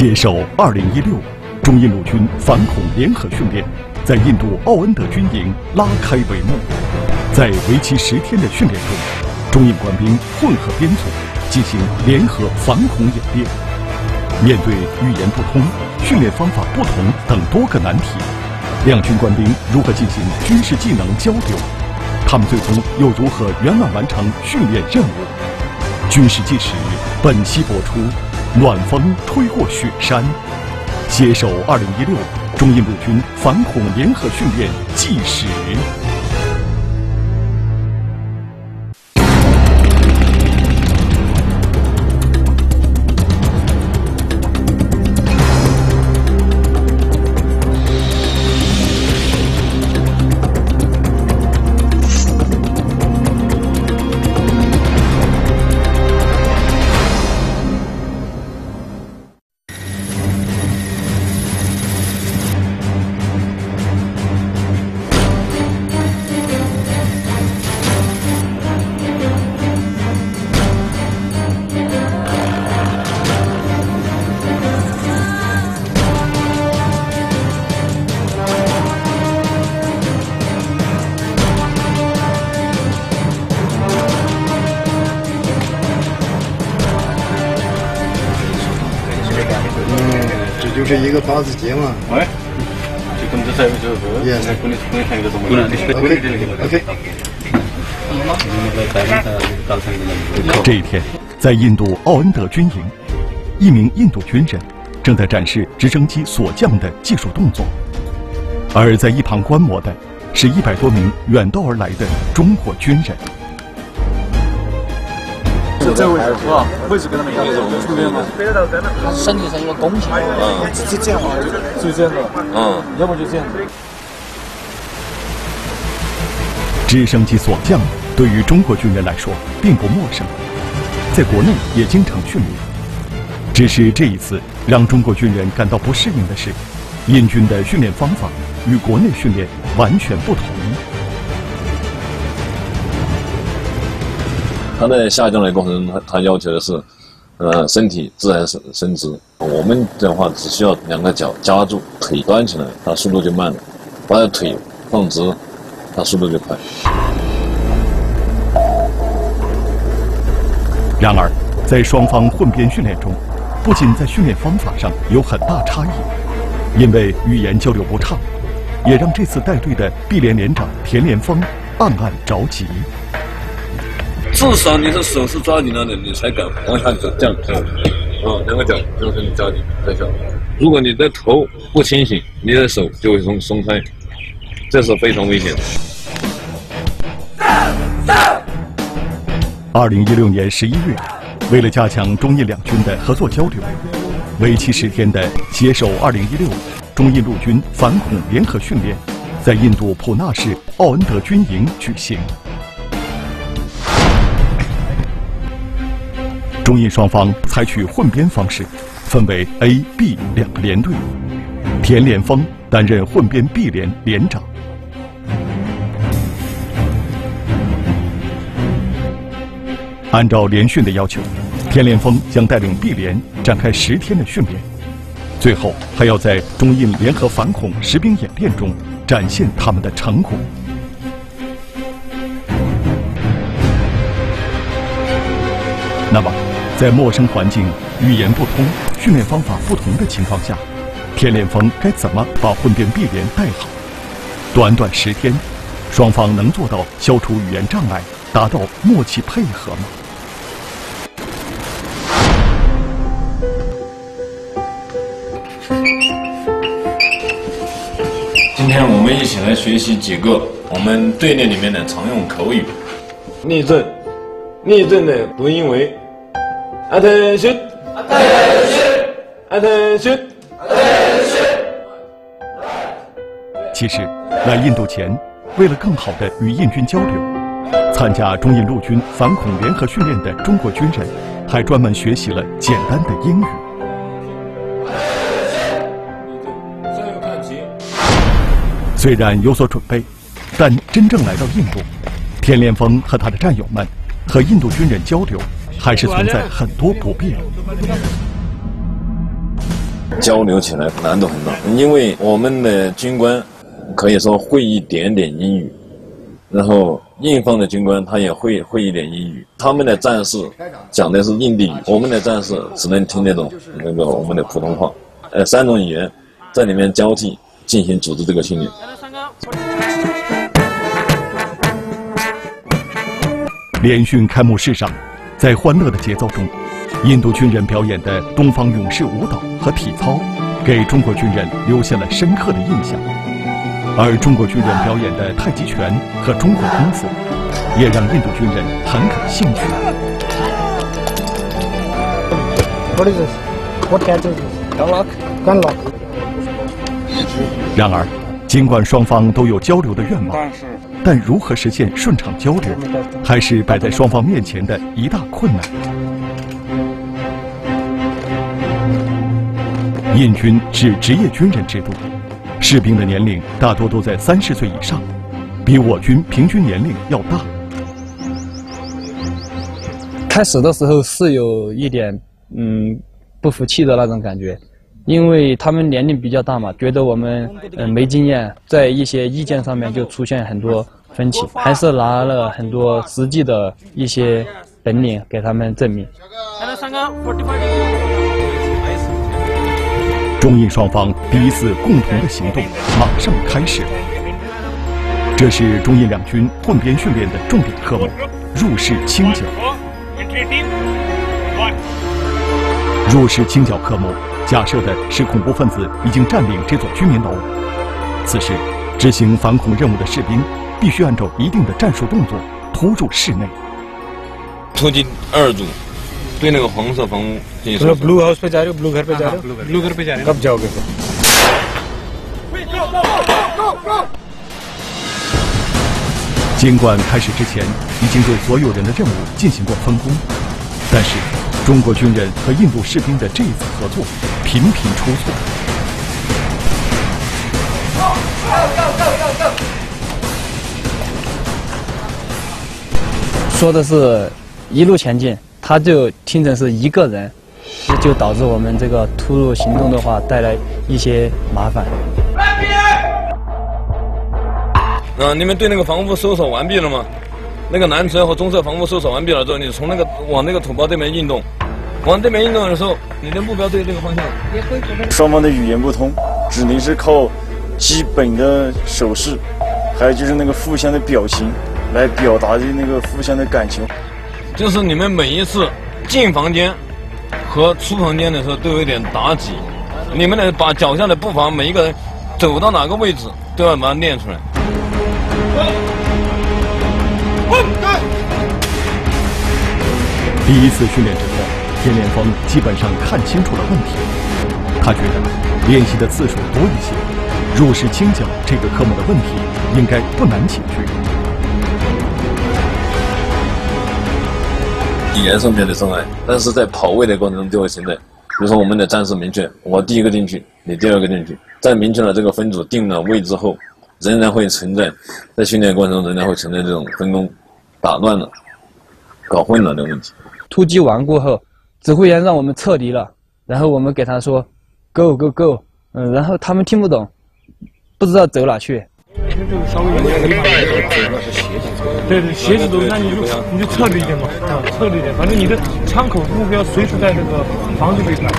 携手2016中印陆军反恐联合训练，在印度奥恩德军营拉开帷幕。在为期十天的训练中，中印官兵混合编组进行联合反恐演练。面对语言不通、训练方法不同等多个难题，两军官兵如何进行军事技能交流？他们最终又如何圆满完成训练任务？军事纪实本期播出。暖风吹过雪山，携手二零一六中印陆军反恐联合训练纪实。是一个八字节嘛？哎，就跟这才就是说，也是管理管理团一个什么？OK OK。这一天，在印度奥恩德军营，一名印度军人正在展示直升机索降的技术动作，而在一旁观摩的是一百多名远道而来的中国军人。这位置是吧？位置跟他们一样，出边吗？身体上一个弓形。嗯，就这样嘛，就这样的。嗯，要么就这样。直升机索降对于中国军人来说并不陌生，在国内也经常训练。只是这一次让中国军人感到不适应的是，印军的训练方法与国内训练完全不同。他在下降的过程中，他他要求的是，呃，身体自然伸伸直。我们的话只需要两个脚夹住，腿端起来，他速度就慢了；把腿放直，他速度就快。然而，在双方混编训练中，不仅在训练方法上有很大差异，因为语言交流不畅，也让这次带队的 B 连连长田连峰暗暗着急。至少你是手是抓紧了的，你才敢往下走，这样才有。啊，两个脚就是你抓紧在下。如果你的头不清醒，你的手就会松松开，这是非常危险的。二零一六年十一月，为了加强中印两军的合作交流，为期十天的携手二零一六中印陆军反恐联合训练，在印度普纳市奥恩德军营举行。中印双方采取混编方式，分为 A、B 两个连队，田连峰担任混编 B 连连长。按照联训的要求，田连峰将带领 B 连展开十天的训练，最后还要在中印联合反恐实兵演练中展现他们的成果。在陌生环境、语言不通、训练方法不同的情况下，田连峰该怎么把混编 B 连带好？短短十天，双方能做到消除语言障碍，达到默契配合吗？今天我们一起来学习几个我们队列里面的常用口语。立正，立正的读音为。Attention! Attention! Attention! Attention! 其实，来印度前，为了更好的与印军交流，参加中印陆军反恐联合训练的中国军人，还专门学习了简单的英语。虽然有所准备，但真正来到印度，田连峰和他的战友们和印度军人交流。还是存在很多不便。交流起来难度很大，因为我们的军官可以说会一点点英语，然后印方的军官他也会会一点英语，他们的战士讲的是印地语，我们的战士只能听得懂那个我们的普通话，呃，三种语言在里面交替进行组织这个训练。联训开幕式上，在欢乐的节奏中。印度军人表演的东方勇士舞蹈和体操，给中国军人留下了深刻的印象；而中国军人表演的太极拳和中国功夫，也让印度军人很感兴趣。然而，尽管双方都有交流的愿望，但如何实现顺畅交流，还是摆在双方面前的一大困难。印军是职业军人制度，士兵的年龄大多都在三十岁以上，比我军平均年龄要大。开始的时候是有一点嗯不服气的那种感觉，因为他们年龄比较大嘛，觉得我们嗯没经验，在一些意见上面就出现很多分歧，还是拿了很多实际的一些本领给他们证明。中印双方第一次共同的行动马上开始。这是中印两军混编训练的重点科目——入室清剿。入室清剿科目假设的是恐怖分子已经占领这座居民楼，此时执行反恐任务的士兵必须按照一定的战术动作突入室内。突进二组。对那个黄色房屋进行。blue house पे जा रहे हो blue घर पे जा रहे हो blue घर पे जा रहे हो कब जाओगे फिर 尽管开始之前已经对所有人的任务进行过分工，但是 中国军人和印度士兵的这一次合作频频出错。说的是一路前进。他就听成是一个人，就导致我们这个突入行动的话带来一些麻烦。啊，你们对那个房屋搜索完毕了吗？那个蓝色和棕色房屋搜索完毕了之后，你从那个往那个土包这边运动，往这边运动的时候，你的目标对这个方向。双方的语言不通，只能是靠基本的手势，还有就是那个互相的表情来表达的那个互相的感情。就是你们每一次进房间和出房间的时候都有点打挤，你们得把脚下的步伐每一个人走到哪个位置都要把它练出来。第一次训练之后，田连峰基本上看清楚了问题。他觉得练习的次数多一些，入室清剿这个科目的问题应该不难解决。语言上面的障碍，但是在跑位的过程中就会存在。比如说，我们的战士明确，我第一个进去，你第二个进去，在明确了这个分组定了位之后，仍然会存在，在训练过程中仍然会存在这种分工打乱了、搞混了的问题。突击完过后，指挥员让我们撤离了，然后我们给他说，go go go，嗯，然后他们听不懂，不知道走哪去。对对，斜着走，那你就你就侧着一点嘛，啊，侧着一点，反正你的枪口目标随时在那个房子里边。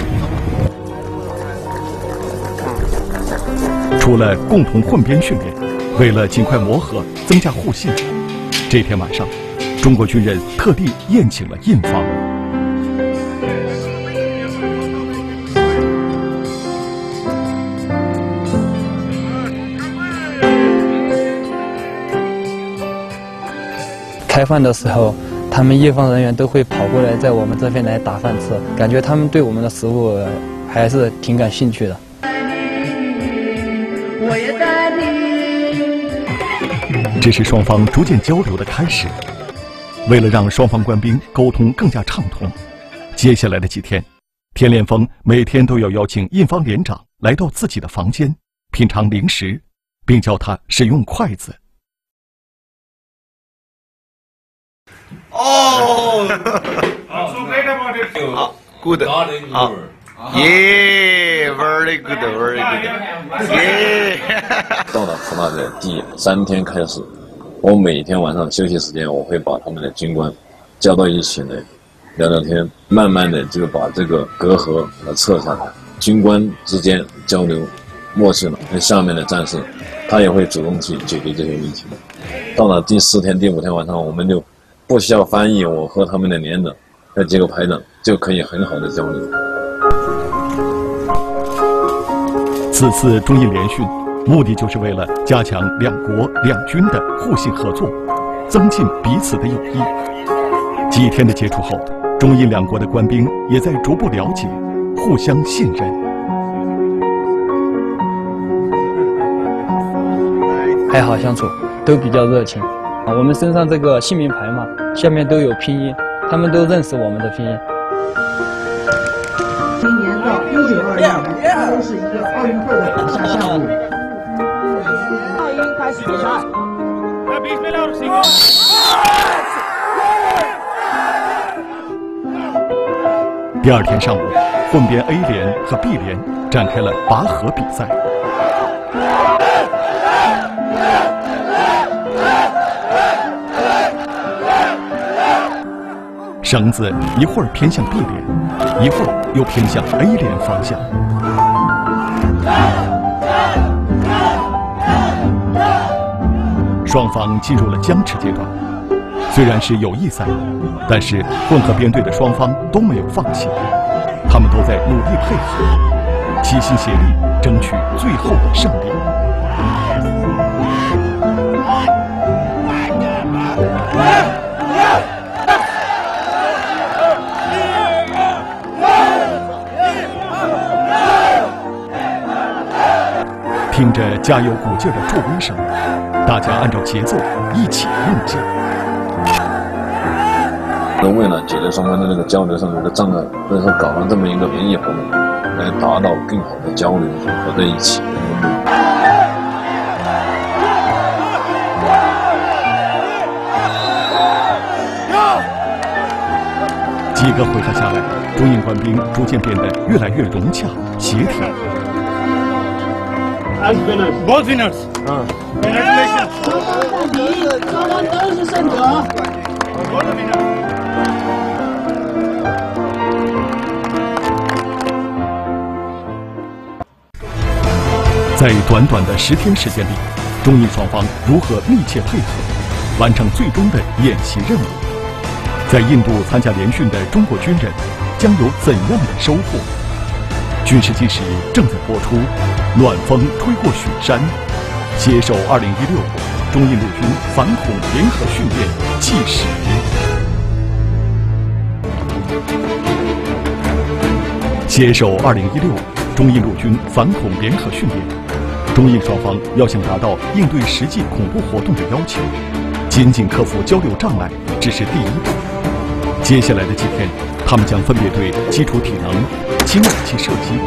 除了共同混编训练，为了尽快磨合、增加互信，这天晚上，中国军人特地宴请了印方。开饭的时候，他们印方人员都会跑过来，在我们这边来打饭吃，感觉他们对我们的食物还是挺感兴趣的。这是双方逐渐交流的开始。为了让双方官兵沟通更加畅通，接下来的几天，田连峰每天都要邀请印方连长来到自己的房间品尝零食，并教他使用筷子。Oh, it. Uh, good. Uh, yeah,，very good，very good，耶！到了普纳的第三天开始，我每天晚上休息时间，我会把他们的军官叫到一起来聊聊天，慢慢的就把这个隔阂给它撤下来，军官之间交流默契了，那下面的战士他也会主动去解决这些问题。到了第四天、第五天晚上，我们就不需要翻译，我和他们的连长、那几个排长就可以很好的交流。此次中印联训，目的就是为了加强两国两军的互信合作，增进彼此的友谊。几天的接触后，中印两国的官兵也在逐步了解，互相信任。还好相处，都比较热情。啊，我们身上这个姓名牌嘛，下面都有拼音，他们都认识我们的拼音。是一个奥运会的华夏项目。奥运开始比赛。第二天上午，混编 A 连和 B 连展开了拔河比赛。绳子一会儿偏向 B 连，一会儿又偏向 A 连方向。双方进入了僵持阶段。虽然是友谊赛，但是混合编队的双方都没有放弃，他们都在努力配合，齐心协力，争取最后的胜利。听着加油鼓劲的助威声，大家按照节奏一起用劲。那为了解决双方的那个交流上的障碍，所以说搞了这么一个联谊活动，来达到更好的交流合在一起。几个回合下来，中印官兵逐渐变得越来越融洽、协调。双方都是胜者。在短短的十天时间里，中印双方如何密切配合，完成最终的演习任务？在印度参加联训的中国军人将有怎样的收获？军事纪实正在播出，暖风吹过雪山，携手二零一六中印陆军反恐联合训练纪实。携手二零一六中印陆军反恐联合训练。中印双方要想达到应对实际恐怖活动的要求，仅仅克服交流障碍只是第一步。接下来的几天，他们将分别对基础体能、轻武器射击、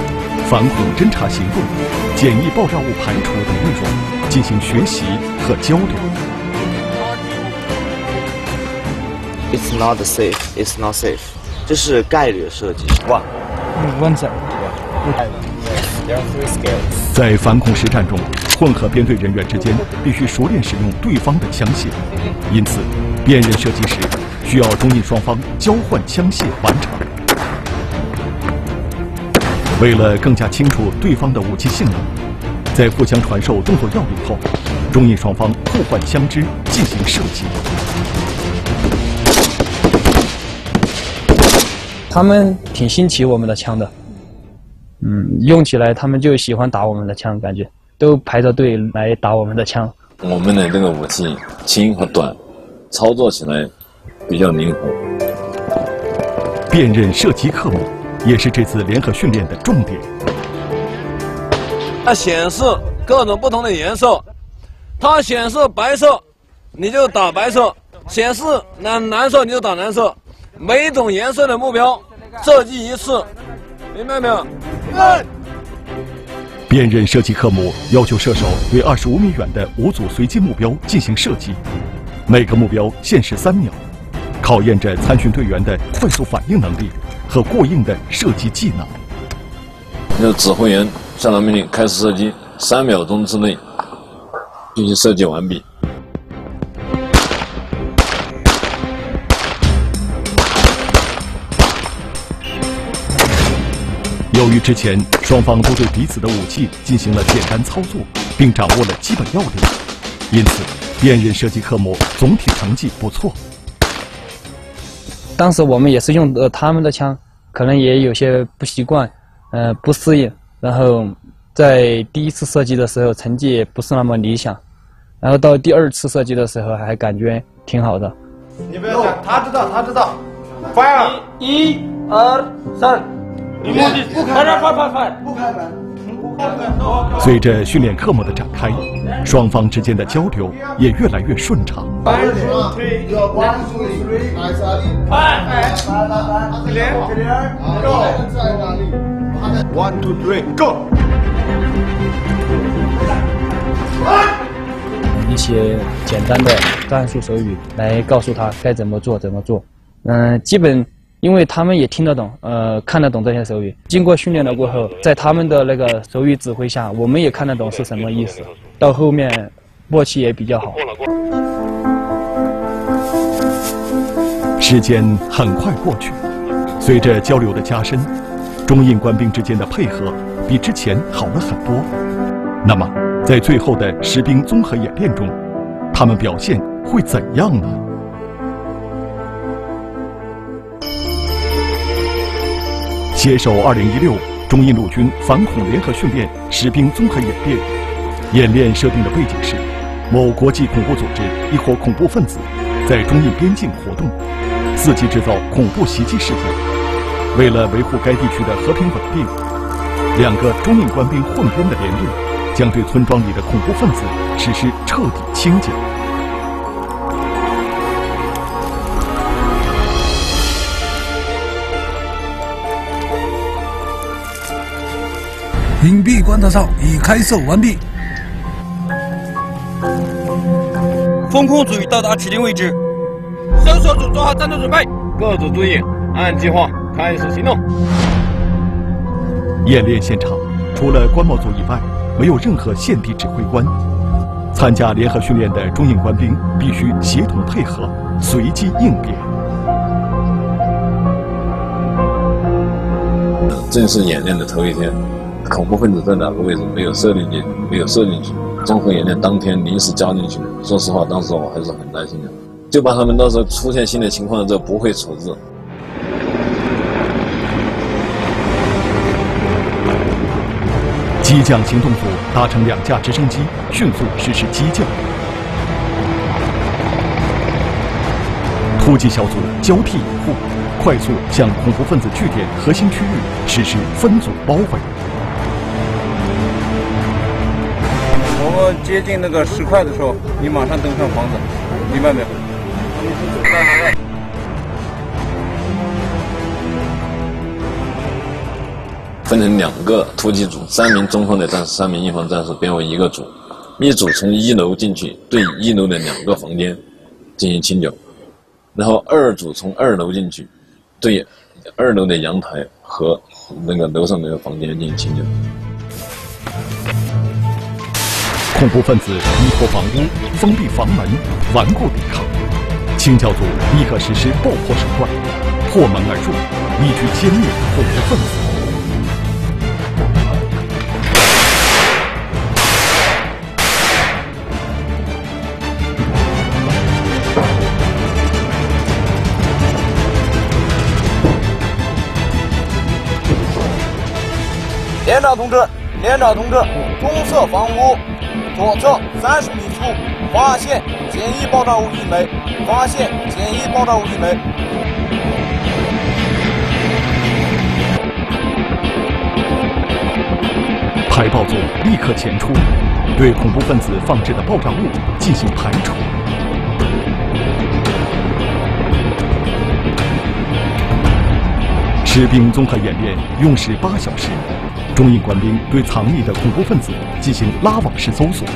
反恐侦察行动、简易爆炸物排除等内容进行学习和交流。It's not safe. It's not safe. 这是概率射击。哇，One side. 在反恐实战中，混合编队人员之间必须熟练使用对方的枪械，因此，辨认射击时需要中印双方交换枪械完成。为了更加清楚对方的武器性能，在互相传授动作要领后，中印双方互换枪支进行射击。他们挺新奇我们的枪的。嗯，用起来他们就喜欢打我们的枪，感觉都排着队来打我们的枪。我们的这个武器轻和短，操作起来比较灵活。辨认射击科目也是这次联合训练的重点。它显示各种不同的颜色，它显示白色，你就打白色；显示蓝蓝色，你就打蓝色。每一种颜色的目标射击一次，明白没有？辨认射击科目要求射手对二十五米远的五组随机目标进行射击，每个目标限时三秒，考验着参训队员的快速反应能力和过硬的射击技能。那指挥员下达命令开始射击，三秒钟之内进行射击完毕。由于之前双方都对彼此的武器进行了简单操作，并掌握了基本要领，因此辨认射击科目总体成绩不错。当时我们也是用的他们的枪，可能也有些不习惯，呃，不适应。然后在第一次射击的时候，成绩也不是那么理想。然后到第二次射击的时候，还感觉挺好的。你不要讲，他知道，他知道。Fire！一、二、三。不开门，不开门。随着训练科目的展开，双方之间的交流也越来越顺畅。One two three go。一些简单的战术手语来告诉他该怎么做，怎么做。嗯，基本。因为他们也听得懂，呃，看得懂这些手语。经过训练了过后，在他们的那个手语指挥下，我们也看得懂是什么意思。到后面，默契也比较好。时间很快过去，随着交流的加深，中印官兵之间的配合比之前好了很多。那么，在最后的实兵综合演练中，他们表现会怎样呢？接受2016中印陆军反恐联合训练实兵综合演练，演练设定的背景是，某国际恐怖组织一伙恐怖分子在中印边境活动，伺机制造恐怖袭击事件。为了维护该地区的和平稳定，两个中印官兵混编的连队将对村庄里的恐怖分子实施彻底清剿。隐蔽观察哨已开设完毕，风控组已到达指定位置，搜索组做好战斗准备，各组注意，按计划开始行动。演练现场除了关贸组以外，没有任何现地指挥官。参加联合训练的中印官兵必须协同配合，随机应变。正式演练的头一天。恐怖分子在哪个位置没有设定进，没有设进去。综合演练当天临时加进去。说实话，当时我还是很担心的，就怕他们到时候出现新的情况之后不会处置。机降行动组搭乘两架直升机，迅速实施机降。突击小组交替掩护，快速向恐怖分子据点核心区域实施分组包围。接近那个石块的时候，你马上登上房子，明白没有？分成两个突击组，三名中方的战士，三名印方战士编为一个组，一组从一楼进去，对一楼的两个房间进行清剿，然后二组从二楼进去，对二楼的阳台和那个楼上那个房间进行清剿。恐怖分子依托房屋、封闭房门，顽固抵抗。清剿组立刻实施爆破手段，破门而入，一举歼灭恐怖分子。连长同志，连长同志，棕色房屋。左侧三十米处发现简易爆炸物一枚，发现简易爆炸物一枚。排爆组立刻前出，对恐怖分子放置的爆炸物进行排除。士兵综合演练用时八小时。中印官兵对藏匿的恐怖分子进行拉网式搜索，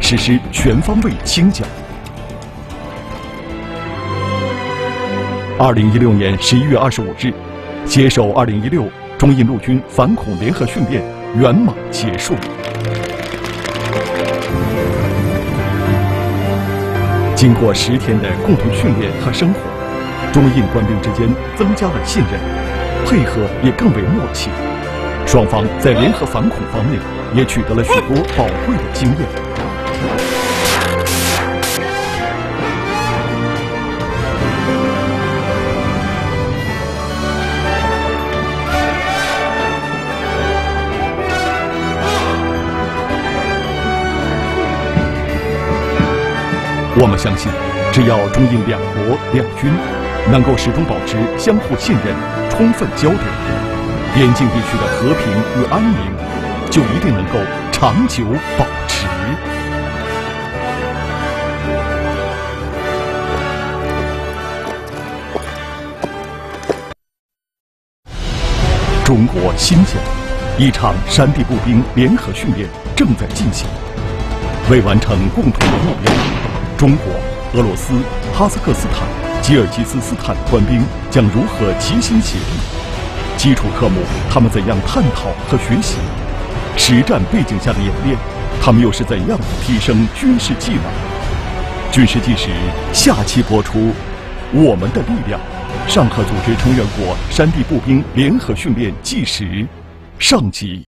实施全方位清剿。二零一六年十一月二十五日，接手二零一六中印陆军反恐联合训练圆满结束。经过十天的共同训练和生活，中印官兵之间增加了信任，配合也更为默契。双方在联合反恐方面也取得了许多宝贵的经验。我们相信，只要中印两国两军能够始终保持相互信任、充分交流，边境地区的和平与安宁就一定能够长久保持。中国新疆，一场山地步兵联合训练正在进行，为完成共同的目标。中国、俄罗斯、哈萨克斯坦、吉尔吉斯斯坦的官兵将如何齐心协力？基础科目他们怎样探讨和学习？实战背景下的演练，他们又是怎样提升军事技能？军事纪实下期播出。我们的力量，上合组织成员国山地步兵联合训练纪实上集。